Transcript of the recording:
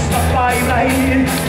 just a fine lady